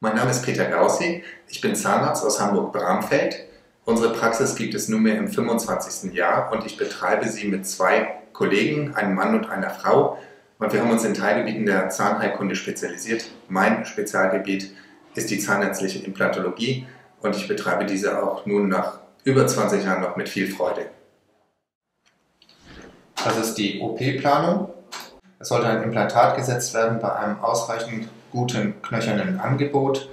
Mein Name ist Peter Gaussi, ich bin Zahnarzt aus Hamburg-Bramfeld. Unsere Praxis gibt es nunmehr im 25. Jahr und ich betreibe sie mit zwei Kollegen, einem Mann und einer Frau. Und wir haben uns in Teilgebieten der Zahnheilkunde spezialisiert. Mein Spezialgebiet ist die zahnärztliche Implantologie und ich betreibe diese auch nun nach über 20 Jahren noch mit viel Freude. Das ist die OP-Planung. Es sollte ein Implantat gesetzt werden bei einem ausreichend guten knöchernen Angebot.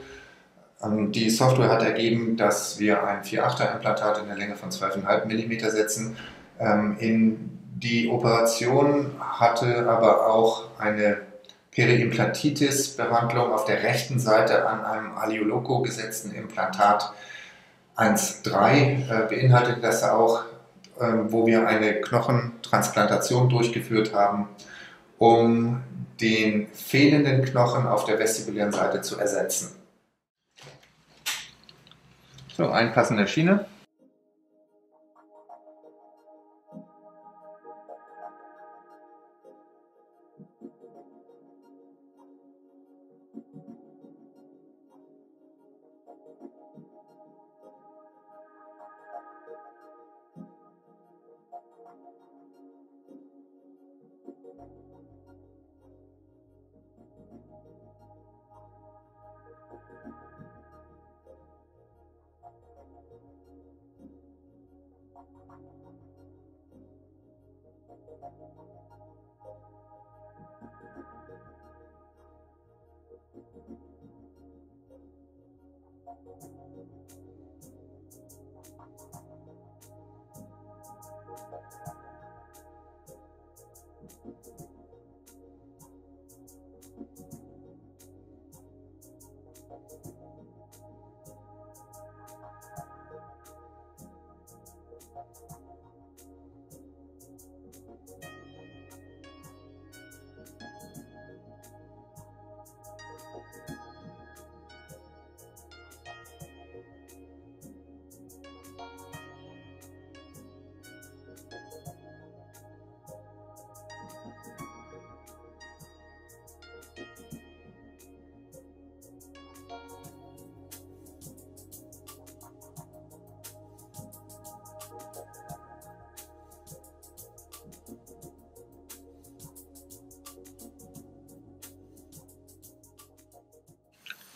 Ähm, die Software hat ergeben, dass wir ein 4-8er Implantat in der Länge von 12,5 mm setzen. Ähm, in die Operation hatte aber auch eine Periimplantitis-Behandlung auf der rechten Seite an einem Alioloco gesetzten Implantat 1.3 äh, beinhaltet das auch, ähm, wo wir eine Knochentransplantation durchgeführt haben, um den fehlenden Knochen auf der vestibulären Seite zu ersetzen. So, einpassende Schiene.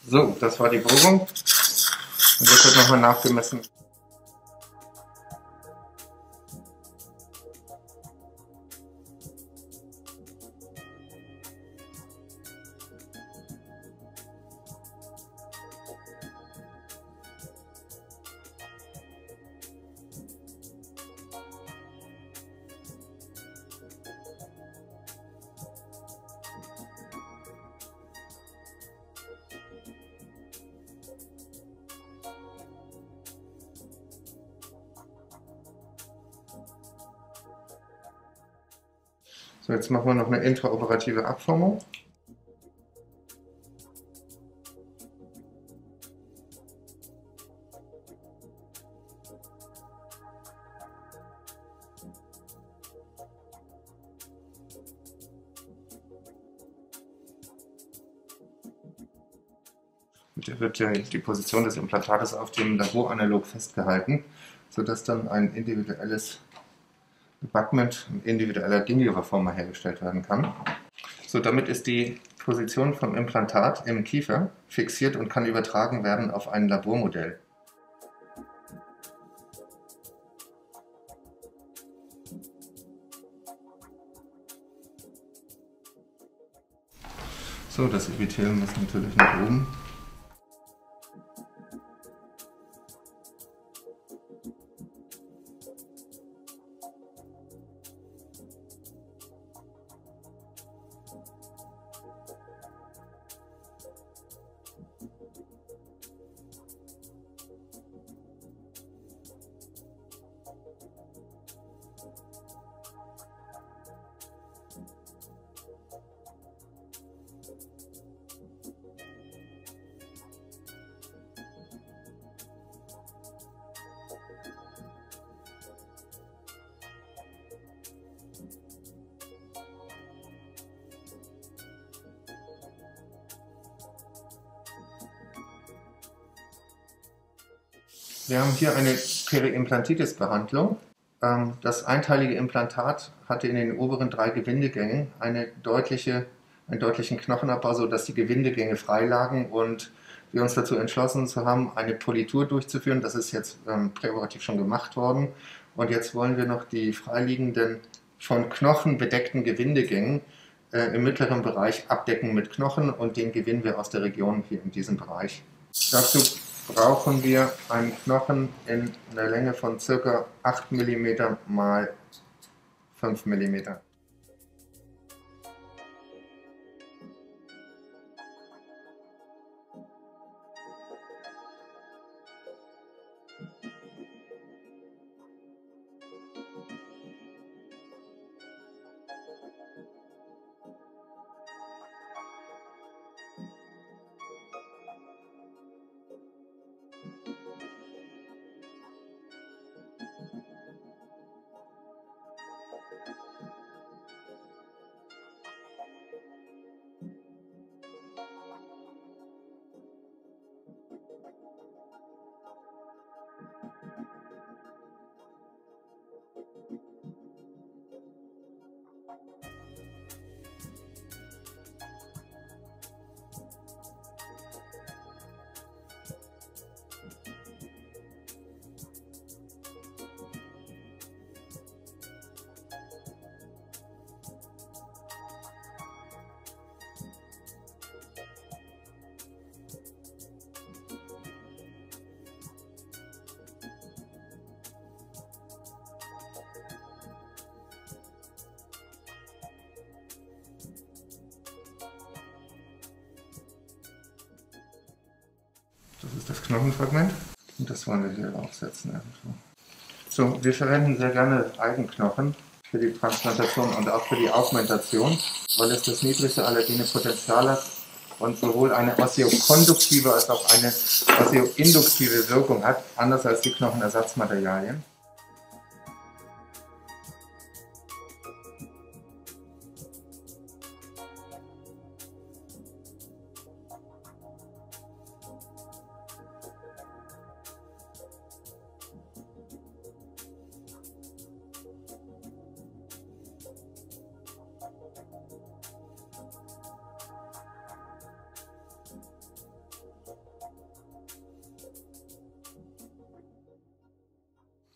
So, das war die Bohrung. Und jetzt wird nochmal nachgemessen. So, jetzt machen wir noch eine intraoperative Abformung. Hier wird ja die Position des Implantates auf dem Laboranalog festgehalten, sodass dann ein individuelles Abutment individueller Gingiva-Former hergestellt werden kann. So, damit ist die Position vom Implantat im Kiefer fixiert und kann übertragen werden auf ein Labormodell. So, das Epithel muss natürlich nach oben. Wir haben hier eine Periimplantitis-Behandlung. Ähm, das einteilige Implantat hatte in den oberen drei Gewindegängen eine deutliche, einen deutlichen Knochenabbau, sodass die Gewindegänge frei lagen und wir uns dazu entschlossen zu haben, eine Politur durchzuführen. Das ist jetzt ähm, präoperativ schon gemacht worden. Und jetzt wollen wir noch die freiliegenden, von Knochen bedeckten Gewindegängen äh, im mittleren Bereich abdecken mit Knochen und den gewinnen wir aus der Region hier in diesem Bereich. Dazu brauchen wir einen Knochen in einer Länge von ca. 8 mm mal 5 mm. Das ist das Knochenfragment und das wollen wir hier aufsetzen. Irgendwo. So, wir verwenden sehr gerne Eigenknochen für die Transplantation und auch für die Augmentation, weil es das niedrigste allergene Potenzial hat und sowohl eine osteokonduktive als auch eine osteoinduktive Wirkung hat, anders als die Knochenersatzmaterialien.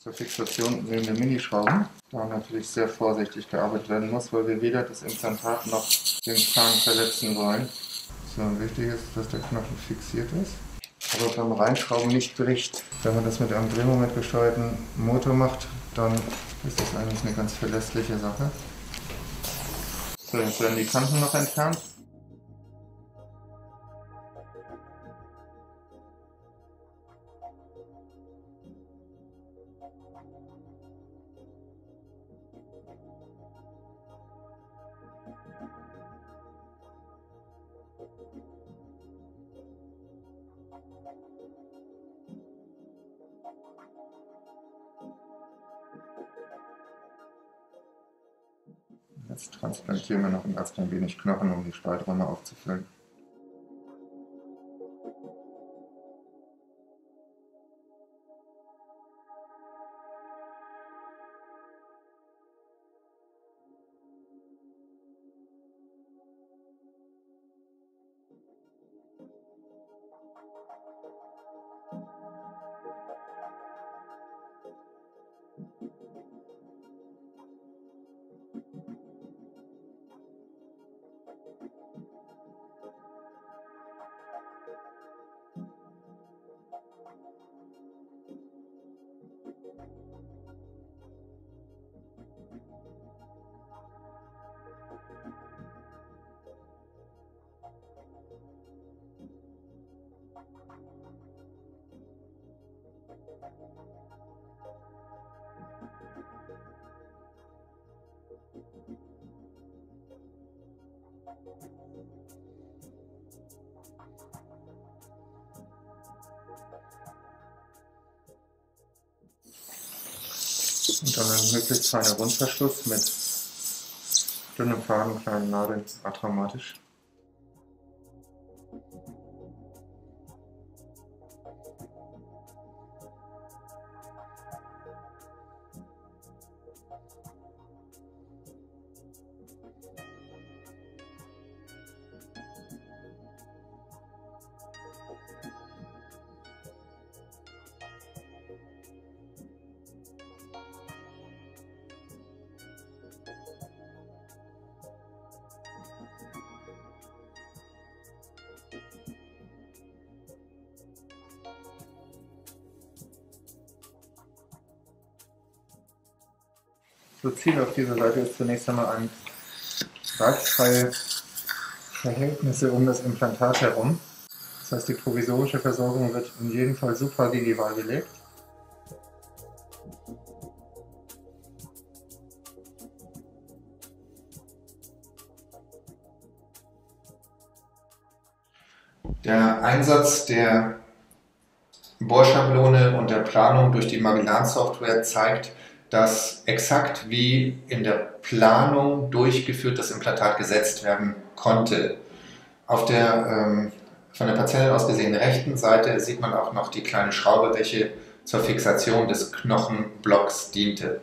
Zur Fixation nehmen wir Minischrauben, da natürlich sehr vorsichtig gearbeitet werden muss, weil wir weder das Implantat noch den Zahn verletzen wollen. So, wichtig ist, dass der Knochen fixiert ist, aber beim Reinschrauben nicht bricht. Wenn man das mit einem drehmomentgesteuerten Motor macht, dann ist das eigentlich eine ganz verlässliche Sache. So, jetzt werden die Kanten noch entfernt. Jetzt transplantieren wir noch ein ganz klein wenig Knochen, um die Spalträume aufzufüllen. Und dann ein möglichst feiner Rundverschluss mit dünnem Faden, kleinen Nadeln, atraumatisch. So Ziel auf dieser Seite ist zunächst einmal ein reizfreie Verhältnisse um das Implantat herum. Das heißt, die provisorische Versorgung wird in jedem Fall supragingival gelegt. Der Einsatz der Bohrschablone und der Planung durch die Magellan-Software zeigt, dass exakt wie in der Planung durchgeführt das Implantat gesetzt werden konnte. Auf der ähm, von der Patientin aus gesehen rechten Seite sieht man auch noch die kleine Schraube, welche zur Fixation des Knochenblocks diente.